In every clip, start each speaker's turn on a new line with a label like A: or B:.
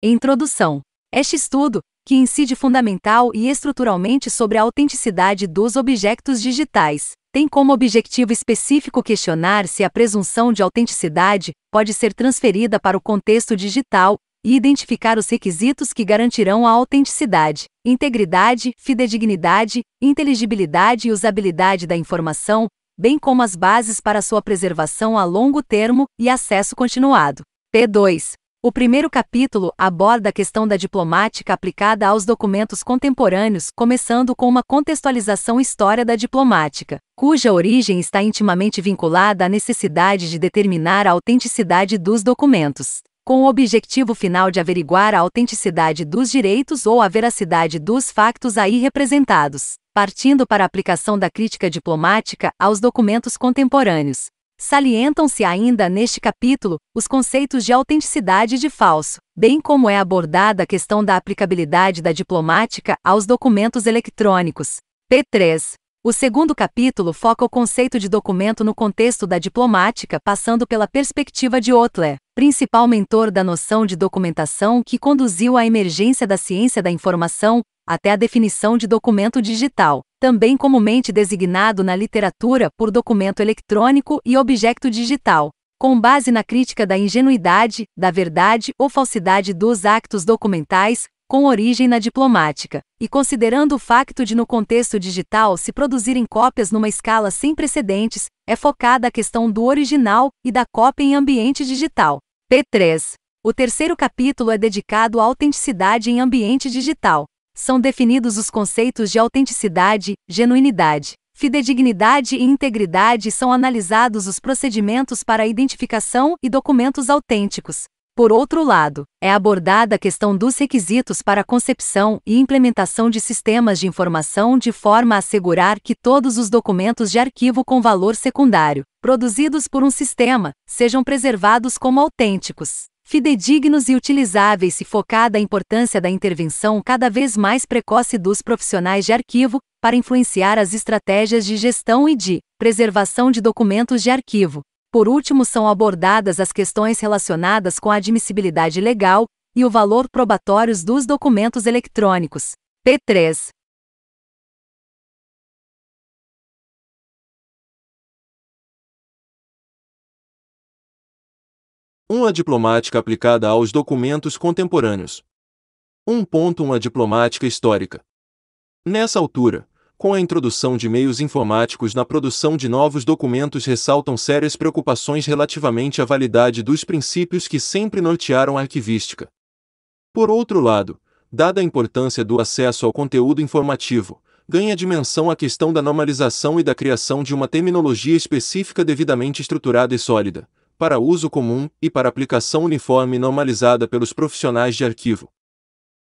A: Introdução. Este estudo, que incide fundamental e estruturalmente sobre a autenticidade dos objetos digitais, tem como objetivo específico questionar se a presunção de autenticidade pode ser transferida para o contexto digital e identificar os requisitos que garantirão a autenticidade, integridade, fidedignidade, inteligibilidade e usabilidade da informação, bem como as bases para sua preservação a longo termo e acesso continuado. P2. O primeiro capítulo aborda a questão da diplomática aplicada aos documentos contemporâneos, começando com uma contextualização história da diplomática, cuja origem está intimamente vinculada à necessidade de determinar a autenticidade dos documentos, com o objetivo final de averiguar a autenticidade dos direitos ou a veracidade dos factos aí representados, partindo para a aplicação da crítica diplomática aos documentos contemporâneos. Salientam-se ainda neste capítulo os conceitos de autenticidade e de falso, bem como é abordada a questão da aplicabilidade da diplomática aos documentos eletrônicos. P3. O segundo capítulo foca o conceito de documento no contexto da diplomática, passando pela perspectiva de Otler, principal mentor da noção de documentação que conduziu à emergência da ciência da informação, até a definição de documento digital, também comumente designado na literatura por documento eletrônico e objeto digital, com base na crítica da ingenuidade, da verdade ou falsidade dos actos documentais, com origem na diplomática, e considerando o facto de no contexto digital se produzirem cópias numa escala sem precedentes, é focada a questão do original e da cópia em ambiente digital. P3. O terceiro capítulo é dedicado à autenticidade em ambiente digital, são definidos os conceitos de autenticidade, genuinidade, fidedignidade e integridade e são analisados os procedimentos para identificação e documentos autênticos. Por outro lado, é abordada a questão dos requisitos para a concepção e implementação de sistemas de informação de forma a assegurar que todos os documentos de arquivo com valor secundário, produzidos por um sistema, sejam preservados como autênticos fidedignos e utilizáveis se focada a importância da intervenção cada vez mais precoce dos profissionais de arquivo para influenciar as estratégias de gestão e de preservação de documentos de arquivo. Por último, são abordadas as questões relacionadas com a admissibilidade legal e o valor probatórios dos documentos eletrônicos. P3.
B: Uma diplomática aplicada aos documentos contemporâneos. 1.1 A diplomática histórica. Nessa altura, com a introdução de meios informáticos na produção de novos documentos ressaltam sérias preocupações relativamente à validade dos princípios que sempre nortearam a arquivística. Por outro lado, dada a importância do acesso ao conteúdo informativo, ganha dimensão a questão da normalização e da criação de uma terminologia específica devidamente estruturada e sólida, para uso comum e para aplicação uniforme normalizada pelos profissionais de arquivo.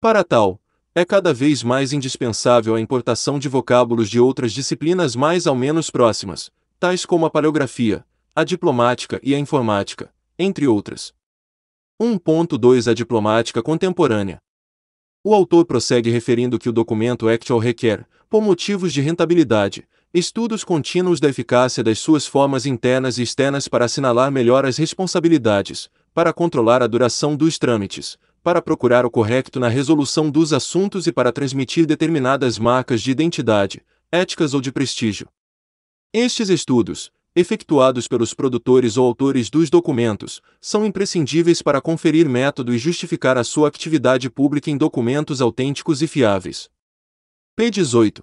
B: Para tal, é cada vez mais indispensável a importação de vocábulos de outras disciplinas mais ou menos próximas, tais como a paleografia, a diplomática e a informática, entre outras. 1.2 A diplomática contemporânea. O autor prossegue referindo que o documento actual requer, por motivos de rentabilidade, estudos contínuos da eficácia das suas formas internas e externas para assinalar melhor as responsabilidades, para controlar a duração dos trâmites, para procurar o correto na resolução dos assuntos e para transmitir determinadas marcas de identidade, éticas ou de prestígio. Estes estudos, efetuados pelos produtores ou autores dos documentos, são imprescindíveis para conferir método e justificar a sua atividade pública em documentos autênticos e fiáveis. P18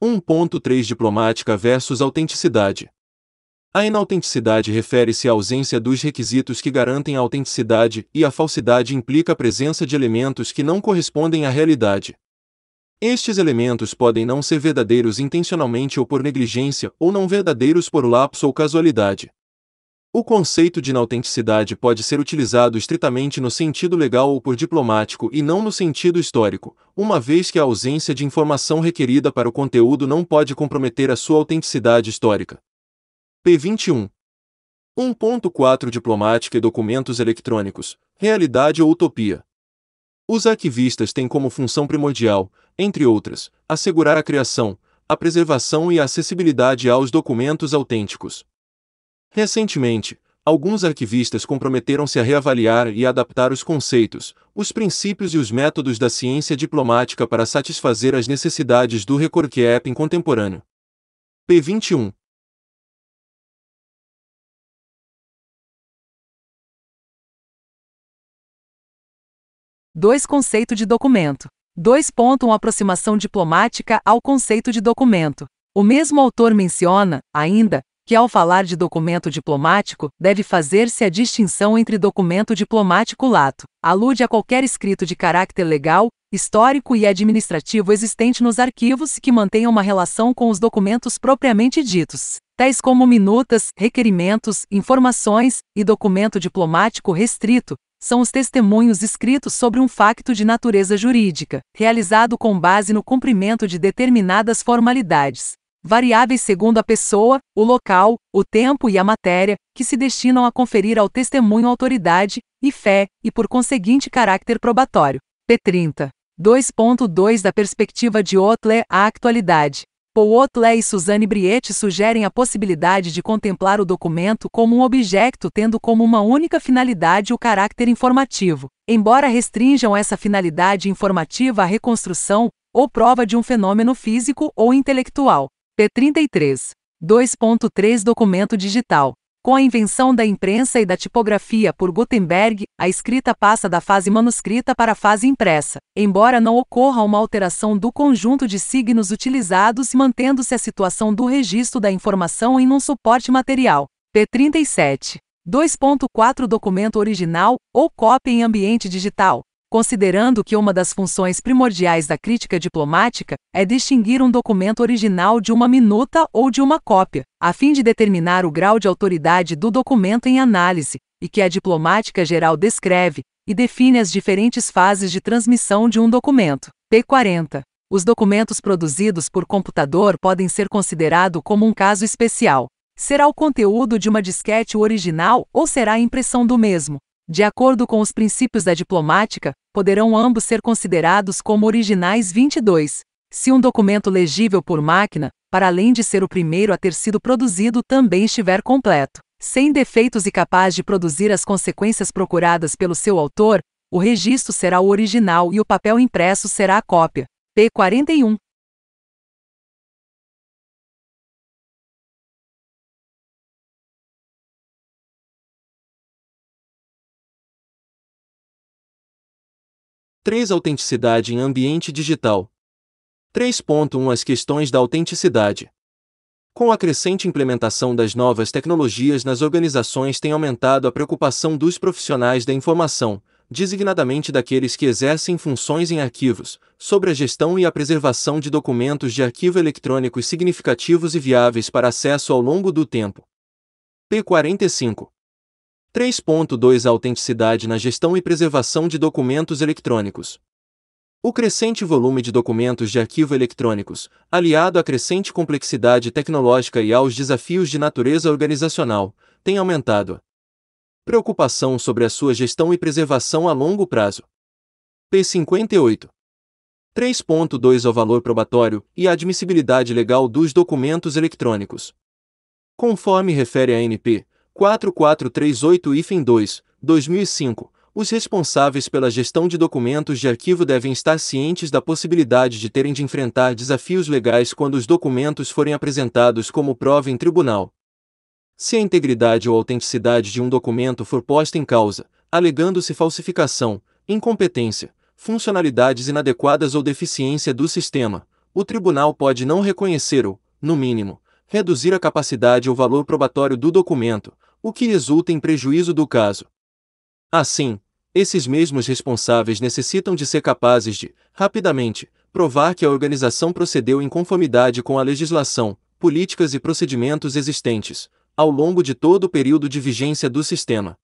B: 1.3 Diplomática versus autenticidade. A inautenticidade refere-se à ausência dos requisitos que garantem a autenticidade, e a falsidade implica a presença de elementos que não correspondem à realidade. Estes elementos podem não ser verdadeiros intencionalmente ou por negligência, ou não verdadeiros por lapso ou casualidade. O conceito de inautenticidade pode ser utilizado estritamente no sentido legal ou por diplomático e não no sentido histórico, uma vez que a ausência de informação requerida para o conteúdo não pode comprometer a sua autenticidade histórica. P21 1.4 Diplomática e documentos eletrônicos, realidade ou utopia. Os arquivistas têm como função primordial, entre outras, assegurar a criação, a preservação e a acessibilidade aos documentos autênticos. Recentemente, alguns arquivistas comprometeram-se a reavaliar e adaptar os conceitos, os princípios e os métodos da ciência diplomática para satisfazer as necessidades do recorqueeping contemporâneo. P 21
A: 2. Conceito de documento. 2.1 Aproximação diplomática ao conceito de documento. O mesmo autor menciona, ainda, que ao falar de documento diplomático, deve fazer-se a distinção entre documento diplomático lato, alude a qualquer escrito de caráter legal, histórico e administrativo existente nos arquivos que mantenha uma relação com os documentos propriamente ditos, tais como minutas, requerimentos, informações, e documento diplomático restrito, são os testemunhos escritos sobre um facto de natureza jurídica, realizado com base no cumprimento de determinadas formalidades, variáveis segundo a pessoa, o local, o tempo e a matéria, que se destinam a conferir ao testemunho autoridade e fé, e por conseguinte caráter probatório. P30. 2.2 Da perspectiva de Otle, a atualidade. Pouotle e Suzanne Briette sugerem a possibilidade de contemplar o documento como um objeto tendo como uma única finalidade o caráter informativo, embora restringam essa finalidade informativa à reconstrução ou prova de um fenômeno físico ou intelectual. P33. 2.3 Documento digital. Com a invenção da imprensa e da tipografia por Gutenberg, a escrita passa da fase manuscrita para a fase impressa, embora não ocorra uma alteração do conjunto de signos utilizados, mantendo-se a situação do registro da informação em um suporte material. P37. 2.4 Documento original ou cópia em ambiente digital considerando que uma das funções primordiais da crítica diplomática é distinguir um documento original de uma minuta ou de uma cópia, a fim de determinar o grau de autoridade do documento em análise, e que a diplomática geral descreve e define as diferentes fases de transmissão de um documento. P40. Os documentos produzidos por computador podem ser considerados como um caso especial. Será o conteúdo de uma disquete o original ou será a impressão do mesmo? De acordo com os princípios da diplomática, poderão ambos ser considerados como originais 22, se um documento legível por máquina, para além de ser o primeiro a ter sido produzido, também estiver completo, sem defeitos e capaz de produzir as consequências procuradas pelo seu autor, o registro será o original e o papel impresso será a cópia. P41.
B: 3. Autenticidade em ambiente digital. 3.1 As questões da autenticidade. Com a crescente implementação das novas tecnologias nas organizações tem aumentado a preocupação dos profissionais da informação, designadamente daqueles que exercem funções em arquivos, sobre a gestão e a preservação de documentos de arquivo eletrônicos significativos e viáveis para acesso ao longo do tempo. P 45 3.2 Autenticidade na gestão e preservação de documentos eletrônicos. O crescente volume de documentos de arquivo eletrônicos, aliado à crescente complexidade tecnológica e aos desafios de natureza organizacional, tem aumentado a preocupação sobre a sua gestão e preservação a longo prazo. P58 3.2 O valor probatório e a admissibilidade legal dos documentos eletrônicos. Conforme refere a ANP, 4438-2, 2005, os responsáveis pela gestão de documentos de arquivo devem estar cientes da possibilidade de terem de enfrentar desafios legais quando os documentos forem apresentados como prova em tribunal. Se a integridade ou autenticidade de um documento for posta em causa, alegando-se falsificação, incompetência, funcionalidades inadequadas ou deficiência do sistema, o tribunal pode não reconhecer ou, no mínimo, reduzir a capacidade ou valor probatório do documento, o que resulta em prejuízo do caso. Assim, esses mesmos responsáveis necessitam de ser capazes de, rapidamente, provar que a organização procedeu em conformidade com a legislação, políticas e procedimentos existentes, ao longo de todo o período de vigência do sistema.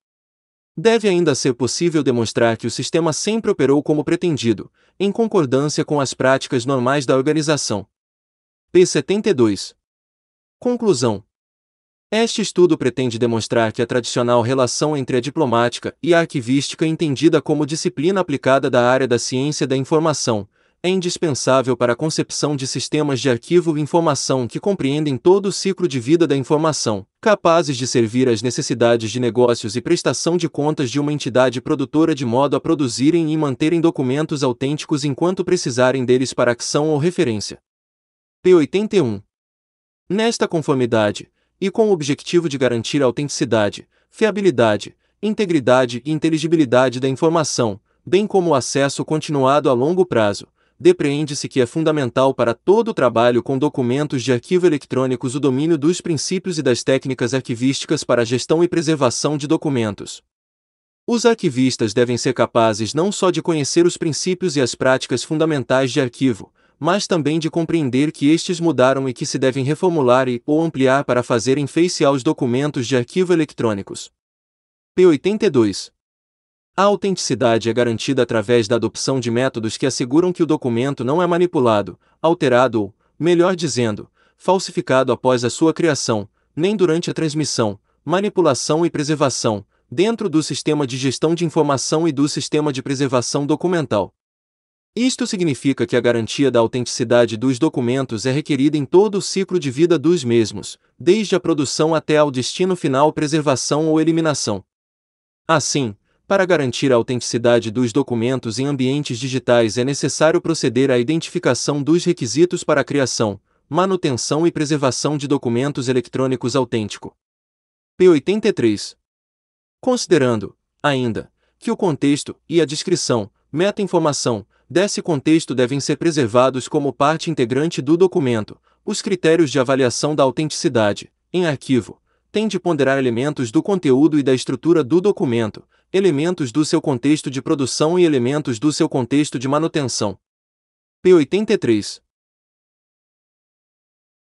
B: Deve ainda ser possível demonstrar que o sistema sempre operou como pretendido, em concordância com as práticas normais da organização. P72. Conclusão: este estudo pretende demonstrar que a tradicional relação entre a diplomática e a arquivística, entendida como disciplina aplicada da área da ciência da informação, é indispensável para a concepção de sistemas de arquivo e informação que compreendem todo o ciclo de vida da informação, capazes de servir às necessidades de negócios e prestação de contas de uma entidade produtora de modo a produzirem e manterem documentos autênticos enquanto precisarem deles para ação ou referência. P81. Nesta conformidade, e com o objetivo de garantir a autenticidade, fiabilidade, integridade e inteligibilidade da informação, bem como o acesso continuado a longo prazo, depreende-se que é fundamental para todo o trabalho com documentos de arquivo eletrônicos o domínio dos princípios e das técnicas arquivísticas para a gestão e preservação de documentos. Os arquivistas devem ser capazes não só de conhecer os princípios e as práticas fundamentais de arquivo, mas também de compreender que estes mudaram e que se devem reformular e ou ampliar para fazerem face aos documentos de arquivo eletrônicos. P82 a autenticidade é garantida através da adopção de métodos que asseguram que o documento não é manipulado, alterado ou, melhor dizendo, falsificado após a sua criação, nem durante a transmissão, manipulação e preservação, dentro do sistema de gestão de informação e do sistema de preservação documental. Isto significa que a garantia da autenticidade dos documentos é requerida em todo o ciclo de vida dos mesmos, desde a produção até ao destino final preservação ou eliminação. Assim, para garantir a autenticidade dos documentos em ambientes digitais é necessário proceder à identificação dos requisitos para a criação, manutenção e preservação de documentos eletrônicos autêntico. P83. Considerando, ainda, que o contexto e a descrição, meta-informação, desse contexto devem ser preservados como parte integrante do documento, os critérios de avaliação da autenticidade, em arquivo, têm de ponderar elementos do conteúdo e da estrutura do documento, elementos do seu contexto de produção e elementos do seu contexto de manutenção. P83.